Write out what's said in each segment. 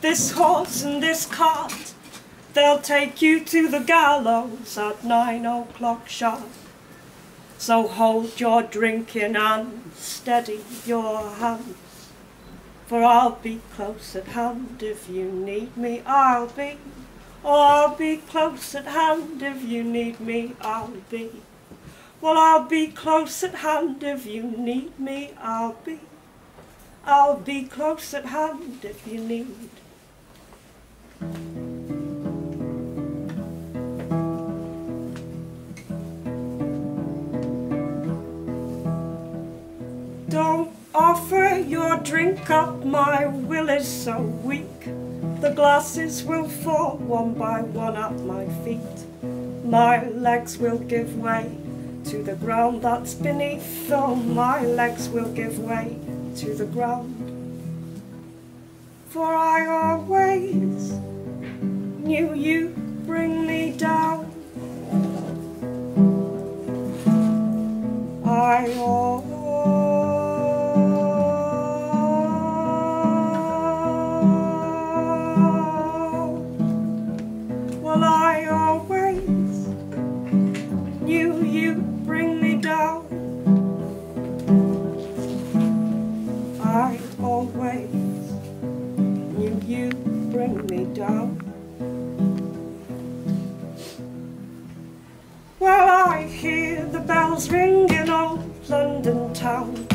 this horse and this cart, they'll take you to the gallows at nine o'clock sharp. So hold your drinking and steady your hands. For I'll be close at hand if you need me, I'll be. Oh, I'll be close at hand if you need me, I'll be. Well, I'll be close at hand if you need me, I'll be. I'll be close at hand if you need. Don't offer your drink up, my will is so weak. The glasses will fall one by one at my feet. My legs will give way to the ground that's beneath. Oh, my legs will give way to the ground. For I always knew you bring me down. Me down. Well, I hear the bells ringing old London town,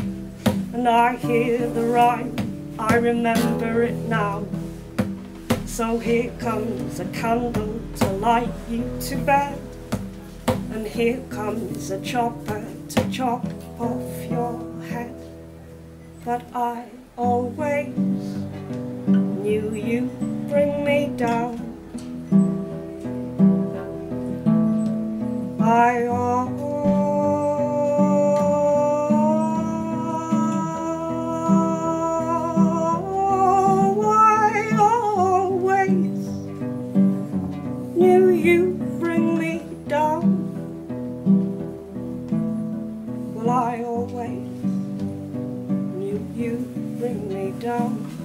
and I hear the rhyme, I remember it now. So here comes a candle to light you to bed, and here comes a chopper to chop off your head. But I always my all. I always knew you'd bring me down. Well, I always knew you'd bring me down.